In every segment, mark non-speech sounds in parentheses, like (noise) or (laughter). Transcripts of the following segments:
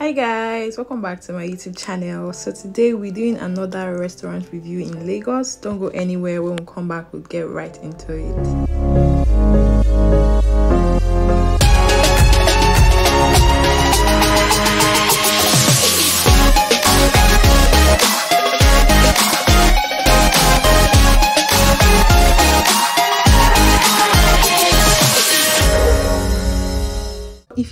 hi guys. Welcome back to my youtube channel. So today we're doing another restaurant review in lagos. Don't go anywhere. When we come back we'll get right into it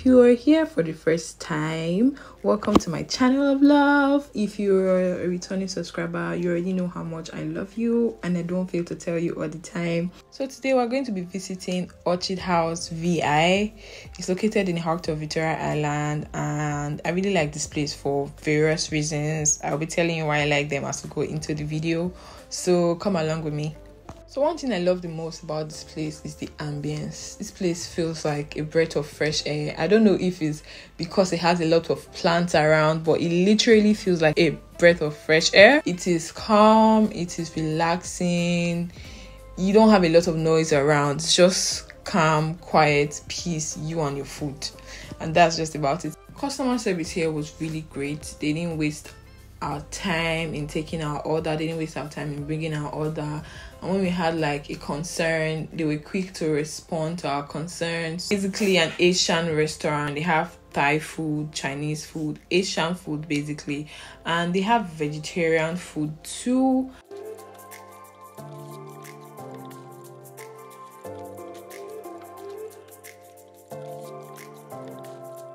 you are here for the first time welcome to my channel of love. If you're a returning subscriber you already know how much i love you and i don't fail to tell you all the time. So today we're going to be visiting orchid house vi it's located in the heart of victoria island and i really like this place for various reasons. I'll be telling you why i like them as we go into the video. So come along with me so one thing I love the most about this place is the ambience. This place feels like a breath of fresh air. I don't know if it's because it has a lot of plants around, but it literally feels like a breath of fresh air. It is calm, it is relaxing. You don't have a lot of noise around. It's just calm, quiet, peace, you and your food. And that's just about it. Customer service here was really great. They didn't waste our time in taking our order, they didn't waste our time in bringing our order. And when we had like a concern they were quick to respond to our concerns. Basically an asian restaurant they have thai food chinese food asian food basically. And they have vegetarian food too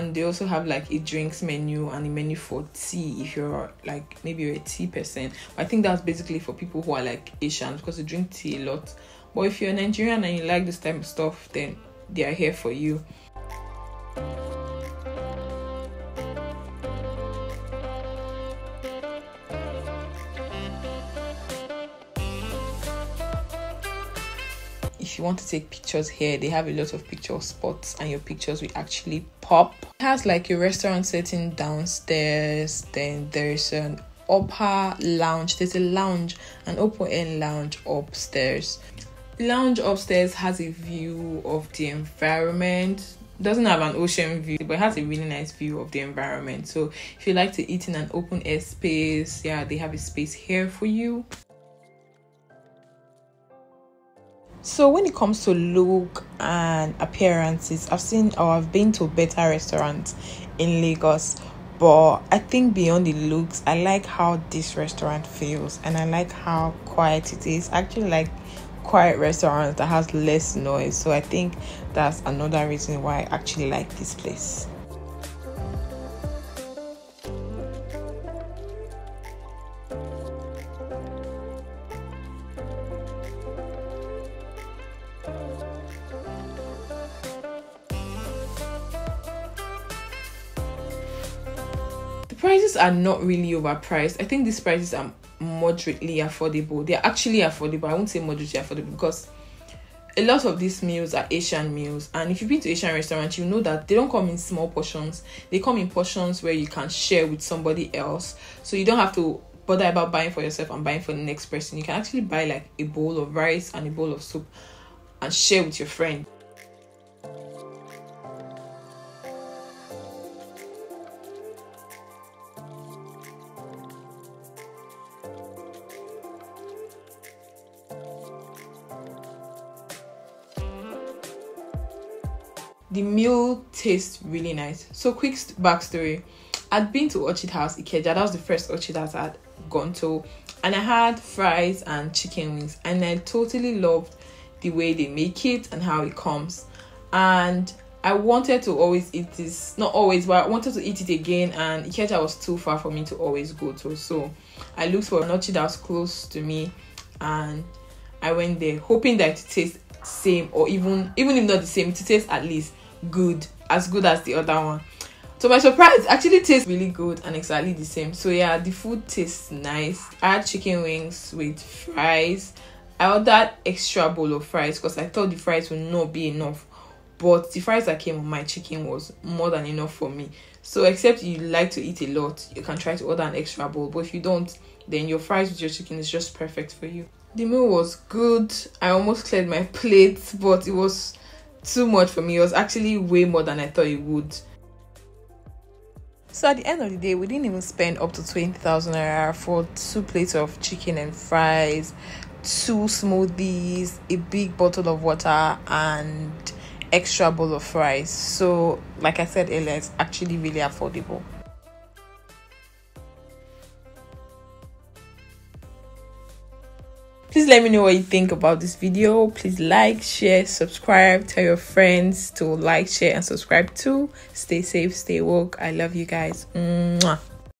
and they also have like a drinks menu and a menu for tea if you're like maybe you're a tea person. But i think that's basically for people who are like asians because they drink tea a lot. But if you're nigerian and you like this type of stuff then they are here for you. If you want to take pictures here they have a lot of picture spots and your pictures will actually pop. It has like a restaurant setting downstairs then there's an upper lounge. There's a lounge an open end lounge upstairs. The lounge upstairs has a view of the environment. Doesn't have an ocean view but has a really nice view of the environment. So if you like to eat in an open air space yeah they have a space here for you So when it comes to look and appearances, I've seen or I've been to better restaurants in Lagos, but I think beyond the looks, I like how this restaurant feels and I like how quiet it is. I actually like quiet restaurants that has less noise. So I think that's another reason why I actually like this place. Prices are not really overpriced. I think these prices are moderately affordable. They're actually affordable. I won't say moderately affordable because a lot of these meals are Asian meals, and if you've been to Asian restaurants, you know that they don't come in small portions. They come in portions where you can share with somebody else, so you don't have to bother about buying for yourself and buying for the next person. You can actually buy like a bowl of rice and a bowl of soup and share with your friend. The meal tastes really nice. So quick backstory. I'd been to Orchid House Ikeja. That was the first Orchid House I'd gone to. And I had fries and chicken wings. And I totally loved the way they make it and how it comes. And I wanted to always eat this. Not always, but I wanted to eat it again. And Ikeja was too far for me to always go to. So I looked for an Orchid House close to me. And I went there hoping that it tastes same or even even if not the same, it tastes at least good, as good as the other one. To my surprise, actually tastes really good and exactly the same. So yeah, the food tastes nice. I had chicken wings with fries. I ordered extra bowl of fries because I thought the fries would not be enough. But the fries that came on my chicken was more than enough for me. So except you like to eat a lot, you can try to order an extra bowl. But if you don't, then your fries with your chicken is just perfect for you. The meal was good. I almost cleared my (laughs) plate, but it was too much for me. It was actually way more than I thought it would. So at the end of the day, we didn't even spend up to 20,000 naira for two plates of chicken and fries, two smoothies, a big bottle of water, and extra bowl of fries. So, like I said earlier, it's actually really affordable. Please let me know what you think about this video. Please like share subscribe. Tell your friends to like share and subscribe too. Stay safe stay woke. I love you guys. Mwah.